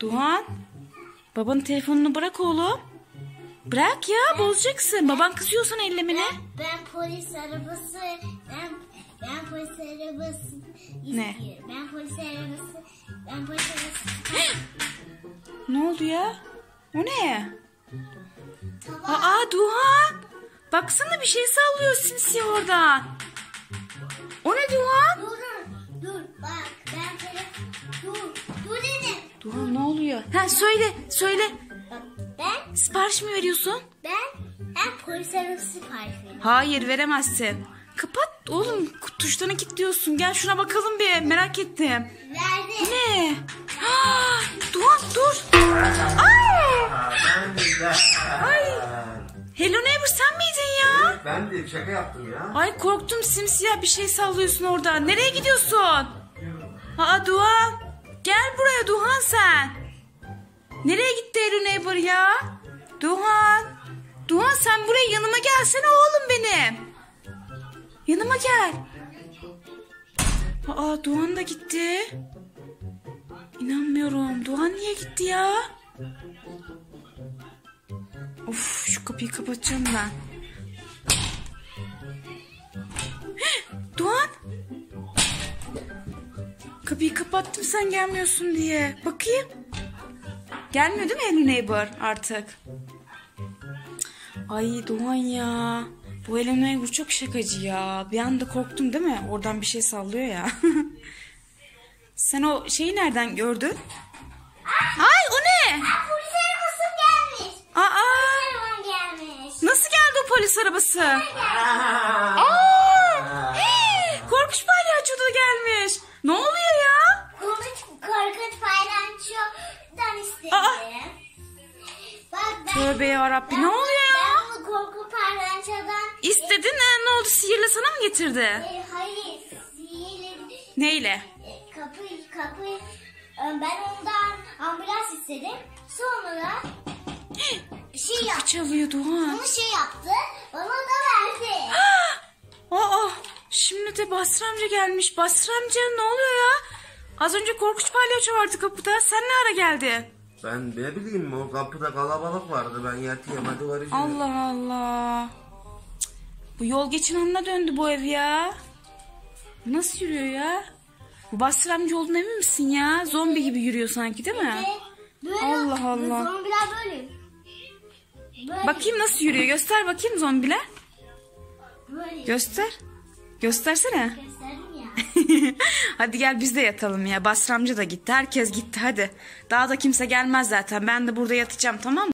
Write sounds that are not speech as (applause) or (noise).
Doğan. Babanın telefonunu bırak oğlum. Bırak ya bozacaksın. Baban kızıyor sana ellemene. Ben polis arabası, ben, ben polis arabası Ne? istiyorum. Ben polis arabası, ben polis arabası. (gasps) Ne oldu ya? O ne? Tamam. Aa Duhan. Baksana bir şey sallıyor simsiyah oradan. Oluyor? Ha söyle söyle. Ben, Sipariş mi veriyorsun? ben, ben polis arabası sipariş veriyorum. Hayır veremezsin. Kapat oğlum tuşlarını kilitliyorsun. Gel şuna bakalım bir merak ettim. Verdim. Ne? Aa, Duhan dur. Ay. Ay. Hello Neighbor sen miydin ya? Ben de şaka yaptım ya. Ay korktum simsiyah bir şey sallıyorsun orada. Nereye gidiyorsun? Aa Duhan. Gel buraya Duhan sen. Nereye gitti Hello Neighbor ya? Duhan. Duhan sen buraya yanıma gelsene oğlum benim. Yanıma gel. Aa Duhan da gitti. İnanmıyorum. Duhan niye gitti ya? Of şu kapıyı kapatacağım ben. (gasps) Doğan. Kapıyı kapattım sen gelmiyorsun diye. Bakayım. Gelmiyor değil mi Hello Neighbor artık? Ay Doğan ya. Bu Hello Neighbor çok şakacı ya. Bir anda korktum değil mi? Oradan bir şey sallıyor ya. (laughs) sen o şeyi nereden gördün? Ay o ne? Polis arabası gelmiş. Aa, gelmiş. nasıl geldi o polis arabası? Aa! Hey, korkunç palyaço da gelmiş. Ne oluyor Tövbe yarabbim ne oluyor ya? Ben bunu korku paylaşçıdan... İstedin ha, ne oldu sihirle sana mı getirdi? E, hayır, sihirli... Neyle? E, kapı, kapı... e, Ben ondan ambulans istedim. Sonra... şey Kapı yaptı. çalıyor Doğan. Onu şey yaptı. Bana da verdi. (gasps) Aa, şimdi de Basri amca gelmiş. Basri amca ne oluyor ya? Az önce korkunç palyaço vardı kapıda. Sen ne ara geldin? Ben ne bileyim o kapıda kalabalık vardı. Ben yatayım hadi var işim. Allah Allah. Bu yol geçinanına döndü bu ev ya. Nasıl yürüyor ya? Bu Basri amca olduğuna emin misin ya? Zombi gibi yürüyor sanki değil mi? Böyle... Allah Allah. Zombiler böyle. Böyle. Bakayım nasıl yürüyor. Göster bakayım zombiler. Böyle. Göster. Göstersene. Gösterdim ya. (laughs) hadi gel biz de yatalım ya. Basri amca da gitti. Herkes gitti hadi. Daha da kimse gelmez zaten. Ben de burada yatacağım tamam mı?